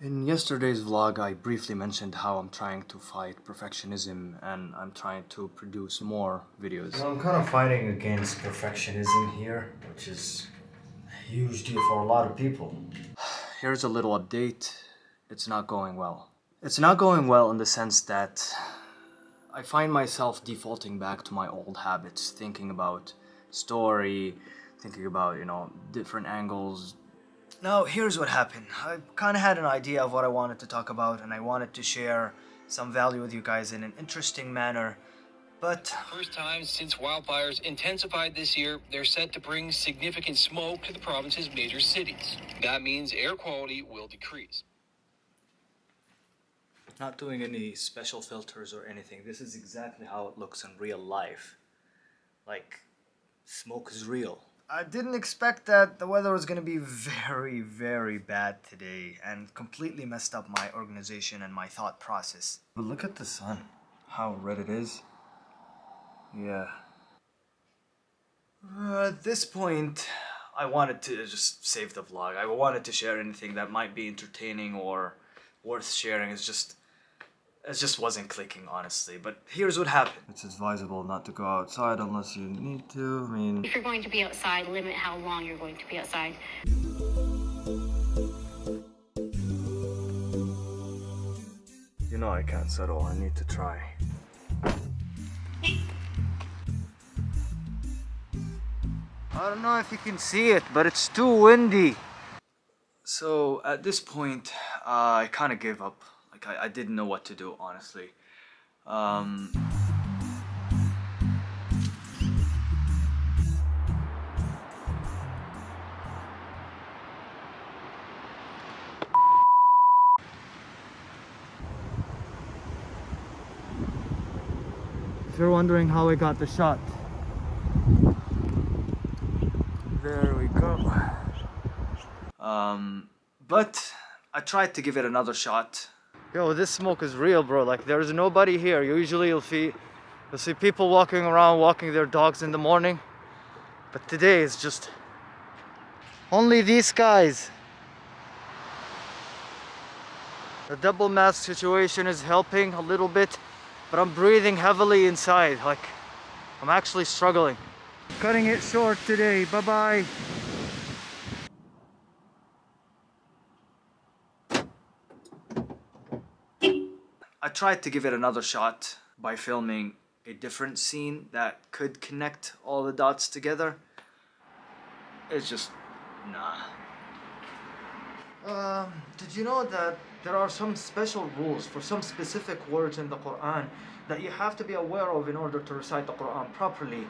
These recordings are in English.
In yesterday's vlog, I briefly mentioned how I'm trying to fight perfectionism and I'm trying to produce more videos. I'm kind of fighting against perfectionism here, which is a huge deal for a lot of people. Here's a little update. It's not going well. It's not going well in the sense that I find myself defaulting back to my old habits, thinking about story, thinking about, you know, different angles, now, here's what happened. I kind of had an idea of what I wanted to talk about, and I wanted to share some value with you guys in an interesting manner. But first time since wildfires intensified this year, they're set to bring significant smoke to the province's major cities. That means air quality will decrease. Not doing any special filters or anything. This is exactly how it looks in real life. Like, smoke is real. I didn't expect that the weather was going to be very, very bad today and completely messed up my organization and my thought process. But look at the sun, how red it is. Yeah. Uh, at this point, I wanted to just save the vlog. I wanted to share anything that might be entertaining or worth sharing. It's just it just wasn't clicking honestly but here's what happened it's advisable not to go outside unless you need to i mean if you're going to be outside limit how long you're going to be outside you know i can't settle i need to try I don't know if you can see it, but it's too windy. So at this point, uh, I kind of gave up. Like I, I didn't know what to do, honestly. Um, If you're wondering how I got the shot, there we go. Um, but I tried to give it another shot Yo, this smoke is real, bro. Like, there's nobody here. Usually you'll see, you'll see people walking around, walking their dogs in the morning. But today is just only these guys. The double mask situation is helping a little bit, but I'm breathing heavily inside. Like, I'm actually struggling. Cutting it short today. Bye-bye. I tried to give it another shot by filming a different scene that could connect all the dots together. It's just, nah. Um, did you know that there are some special rules for some specific words in the Quran that you have to be aware of in order to recite the Quran properly?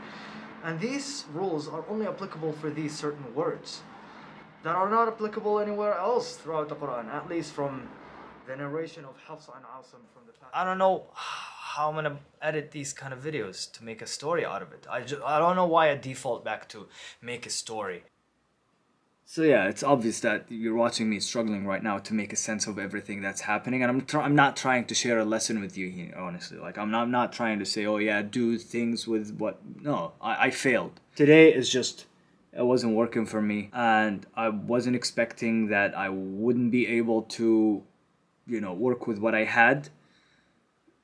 And these rules are only applicable for these certain words that are not applicable anywhere else throughout the Quran, at least from the narration of Hafs an Asim from the past. I don't know how I'm gonna edit these kind of videos to make a story out of it. I, just, I don't know why I default back to make a story. So yeah, it's obvious that you're watching me struggling right now to make a sense of everything that's happening, and I'm I'm not trying to share a lesson with you here, honestly. Like I'm not I'm not trying to say, oh yeah, do things with what. No, I, I failed. Today is just it wasn't working for me, and I wasn't expecting that I wouldn't be able to you know work with what I had.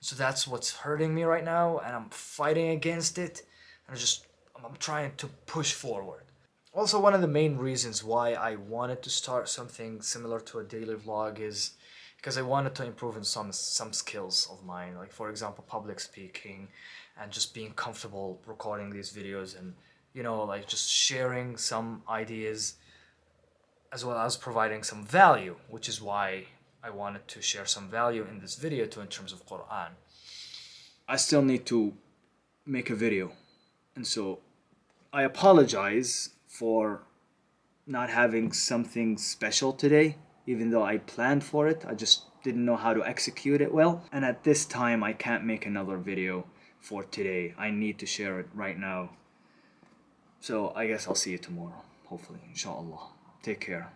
So that's what's hurting me right now, and I'm fighting against it. And I'm just I'm trying to push forward. Also, one of the main reasons why I wanted to start something similar to a daily vlog is because I wanted to improve in some some skills of mine, like for example, public speaking, and just being comfortable recording these videos, and you know, like just sharing some ideas, as well as providing some value, which is why I wanted to share some value in this video too in terms of Quran. I still need to make a video. And so I apologize for not having something special today, even though I planned for it. I just didn't know how to execute it well. And at this time, I can't make another video for today. I need to share it right now. So I guess I'll see you tomorrow, hopefully, inshallah. Take care.